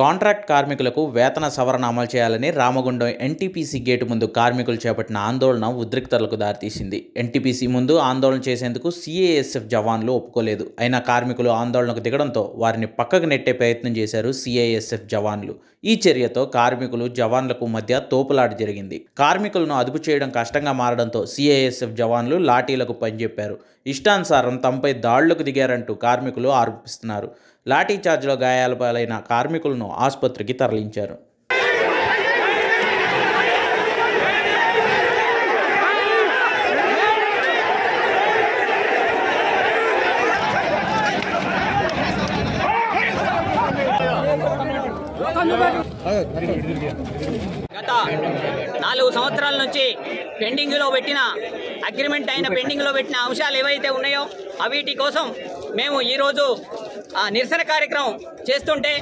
Contract కార్మికులకు వేతన సవరణ అమలు చేయాలని రామగుండం ఎన్టీపీసీ గేటు ముందు కార్మికులు చేపట్టిన ఆందోళన ఉద్రిక్తలకు దారితీసింది. ఎన్టీపీసీ ముందు ఆందోళన చేసేందుకు సిఐఎస్ఎఫ్ జవాన్లు ఒప్పుకోలేదు. అయినా కార్మికులు ఆందోళనకు దిగడంతో వారిని పక్కకు నెట్టే ప్రయత్నం చేశారు సిఐఎస్ఎఫ్ జవాన్లు. ఈ చర్యతో కార్మికులు జవాన్లకు మధ్య తోపులాట జరిగింది. కార్మికులను అదుపు చేయడం కష్టంగా మారడంతో సిఐఎస్ఎఫ్ జవాన్లు లాఠీలకు పనిచెప్పారు. ఇష్టానుసారం తమపై దాడులకు దిగారంటూ కార్మికులు ఆరోపిస్తున్నారు. లాఠీ చార్జ్లో గాయాల పాలైన కార్మికులను ఆసుపత్రికి తరలించారు. గత నాలుగు సంవత్సరాల నుంచి పెండింగ్లో పెట్టిన అగ్రిమెంట్ అయిన పెండింగ్లో పెట్టిన అంశాలు ఏవైతే ఉన్నాయో అవిటి కోసం మేము ఈరోజు నిరసన కార్యక్రమం చేస్తుంటే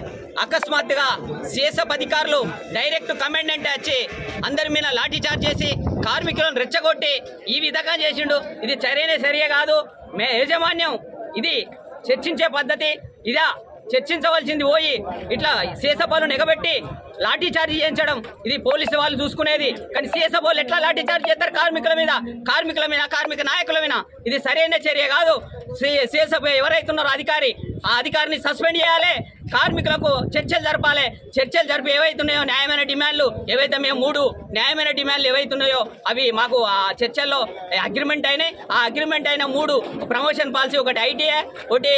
అకస్మాత్తుగా సిఎస్ఎఫ్ అధికారులు డైరెక్ట్ కమాండెంట్ వచ్చి అందరి మీద లాఠీచార్జ్ చేసి కార్మికులను రెచ్చగొట్టి ఈ విధంగా చేసిండు. ఇది సరైన చర్య కాదు. మే యాజమాన్యం ఇది చర్చించే పద్ధతి. ఇదా చర్చించవలసింది పోయి ఇట్లా సీసపాలు నెగబెట్టి లాఠీ చార్జ్ చేయించడం. ఇది పోలీసు వాళ్ళు చూసుకునేది. కానీ సీసపాలు ఎట్లా లాఠీ చార్జ్ చేస్తారు కార్మికుల మీద? కార్మికుల మీద కార్మిక నాయకుల మీద? ఇది సరైన చర్య కాదు. సీసప ఎవరైతున్నారో అధికారి ఆ అధికారిని సస్పెండ్ చేయాలి. కార్మికులకు చర్చలు జరపాలి. చర్చలు జరిపి ఏవైతున్నాయో న్యాయమైన డిమాండ్లు ఏవైతే మేము మూడు న్యాయమైన డిమాండ్లు ఏవైతున్నాయో అవి మాకు ఆ చర్చల్లో అగ్రిమెంట్ అయినాయి. ఆ అగ్రిమెంట్ అయిన మూడు ప్రమోషన్ పాలసీ ఒకటి ఐటీఐ ఒకటి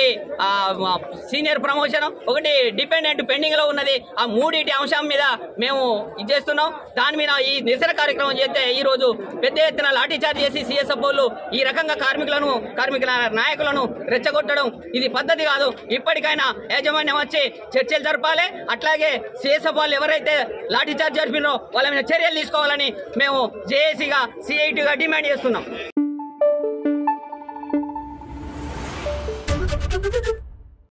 సీనియర్ ప్రమోషన్ ఒకటి డిపెండెంట్ పెండింగ్లో ఉన్నది. ఆ మూడింటి అంశం మీద మేము ఇది చేస్తున్నాం. దాని మీద ఈ నిరసన కార్యక్రమం చేస్తే ఈరోజు పెద్ద ఎత్తున లాఠీచార్జ్ చేసి సిఎస్ఎఫ్ వాళ్ళు ఈ రకంగా కార్మికులను కార్మికుల నాయకులను రెచ్చగొట్టడం ఇది పద్ధతి కాదు. ఇప్పటికైనా యాజమాన్యం వచ్చి చర్చలు జరపాలి. అట్లాగే సిఎస్ఎఫ్ వాళ్ళు ఎవరైతే లాఠీచార్జ్ జరిపినో వాళ్ళ మీద చర్యలు తీసుకోవాలని మేము జేఏసీగా సిఐటిగా డిమాండ్ చేస్తున్నాం.